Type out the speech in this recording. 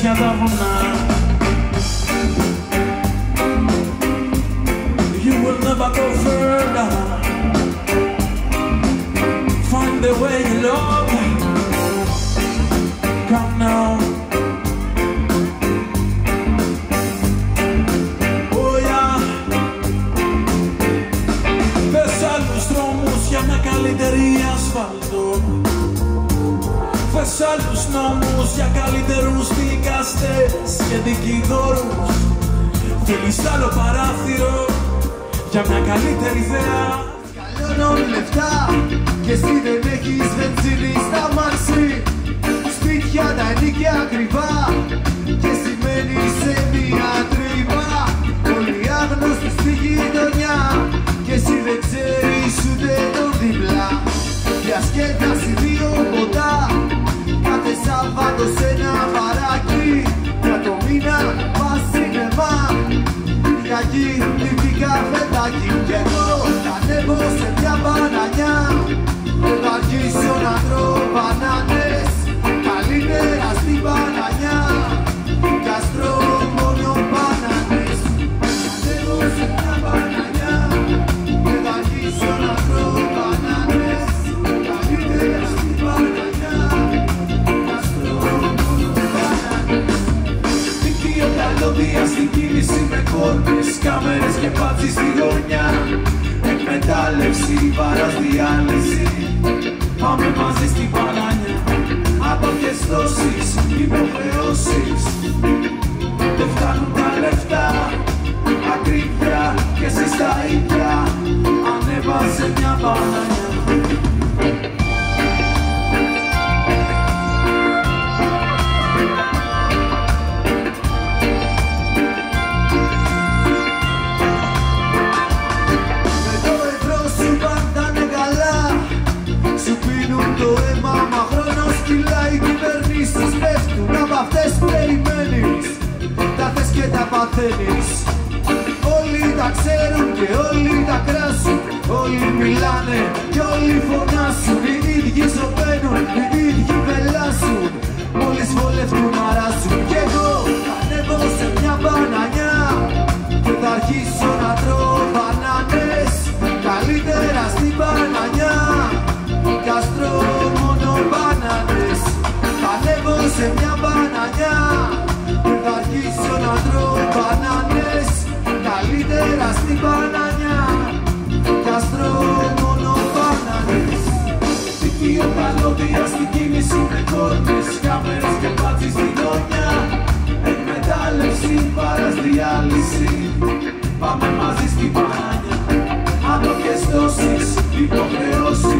για τα βουνά. You will never go further. Find the way you love. Come now. Oh yeah. Πες άλλους δρόμους για μια καλύτερη ασφαλτό Πες άλλους νόμους για καλύτερη δικαστές και δικηγόρους Θέλεις άλλο παράθυρο για μια καλύτερη θέα Καλώνω λεφτά και εσύ δεν έχεις βενζίνη στα μάξι. Σπίτια τα ενίκια ακριβά και σημαίνει σε μια τρύπα. Όλοι άγνωστοι στη γειτονιά και εσύ δεν ξέρεις ούτε τον διπλά. Διασκέδαση δύο ποτά κάθε Σάββατο σε Κι εγώ θα ανέβω σε μια μπανανιά και πάτσι στη γωνιά. Εκμετάλλευση, βάρας διάλυση Πάμε μαζί στην πανάνια Άπαυτες δόσεις, υποχρεώσεις θες και τα παθαίνεις Όλοι τα ξέρουν και όλοι τα κράσουν Όλοι μιλάνε παλαιότερα στην κίνηση με κόρνες, κάμερες και μπάτσι στην γωνιά. Εκμετάλλευση, παρασδιάλυση, πάμε μαζί στην πάνια Αν το και στώσεις, υποχρεώσεις.